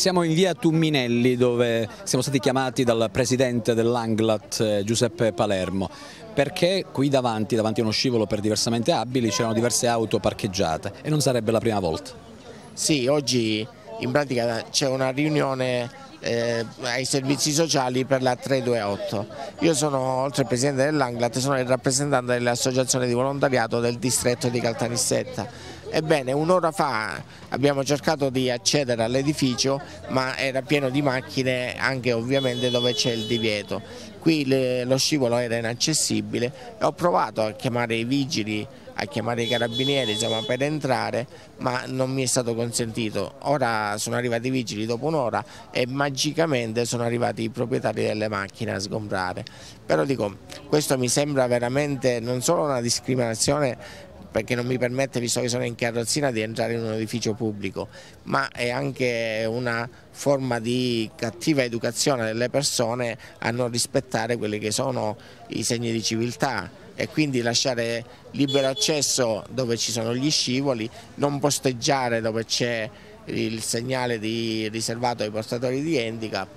Siamo in via Tumminelli dove siamo stati chiamati dal presidente dell'Anglat eh, Giuseppe Palermo perché qui davanti, davanti a uno scivolo per diversamente abili c'erano diverse auto parcheggiate e non sarebbe la prima volta. Sì, oggi in pratica c'è una riunione eh, ai servizi sociali per la 328. Io sono, oltre al presidente dell'Anglat, sono il rappresentante dell'associazione di volontariato del distretto di Caltanissetta Ebbene, un'ora fa abbiamo cercato di accedere all'edificio ma era pieno di macchine anche ovviamente dove c'è il divieto. Qui le, lo scivolo era inaccessibile e ho provato a chiamare i vigili, a chiamare i carabinieri insomma, per entrare ma non mi è stato consentito. Ora sono arrivati i vigili dopo un'ora e magicamente sono arrivati i proprietari delle macchine a sgombrare. Però dico, questo mi sembra veramente non solo una discriminazione perché non mi permette, visto che sono in carrozzina, di entrare in un edificio pubblico, ma è anche una forma di cattiva educazione delle persone a non rispettare quelli che sono i segni di civiltà e quindi lasciare libero accesso dove ci sono gli scivoli, non posteggiare dove c'è il segnale di riservato ai portatori di handicap.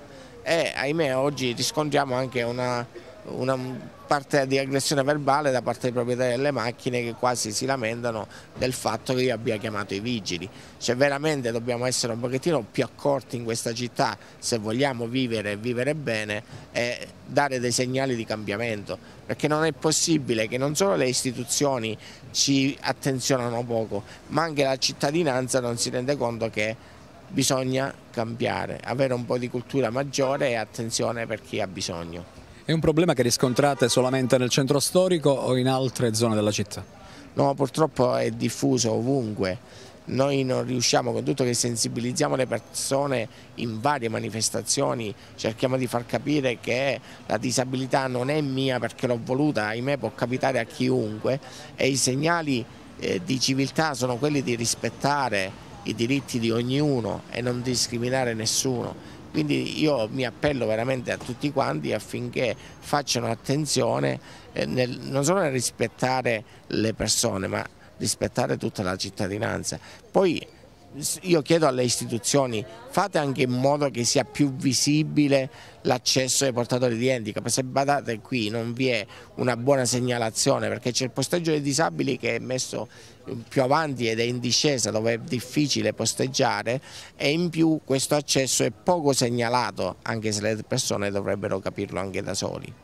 E ahimè oggi riscontriamo anche una una parte di aggressione verbale da parte dei proprietari delle macchine che quasi si lamentano del fatto che io abbia chiamato i vigili. Cioè veramente dobbiamo essere un pochettino più accorti in questa città se vogliamo vivere e vivere bene e dare dei segnali di cambiamento, perché non è possibile che non solo le istituzioni ci attenzionano poco, ma anche la cittadinanza non si rende conto che bisogna cambiare, avere un po' di cultura maggiore e attenzione per chi ha bisogno. È un problema che riscontrate solamente nel centro storico o in altre zone della città? No, purtroppo è diffuso ovunque. Noi non riusciamo, con tutto che sensibilizziamo le persone in varie manifestazioni, cerchiamo di far capire che la disabilità non è mia perché l'ho voluta, ahimè può capitare a chiunque e i segnali eh, di civiltà sono quelli di rispettare i diritti di ognuno e non discriminare nessuno quindi io mi appello veramente a tutti quanti affinché facciano attenzione eh, nel, non solo nel rispettare le persone ma rispettare tutta la cittadinanza. Poi io chiedo alle istituzioni fate anche in modo che sia più visibile l'accesso ai portatori di handicap, se badate qui non vi è una buona segnalazione perché c'è il posteggio dei disabili che è messo più avanti ed è in discesa dove è difficile posteggiare e in più questo accesso è poco segnalato anche se le persone dovrebbero capirlo anche da soli.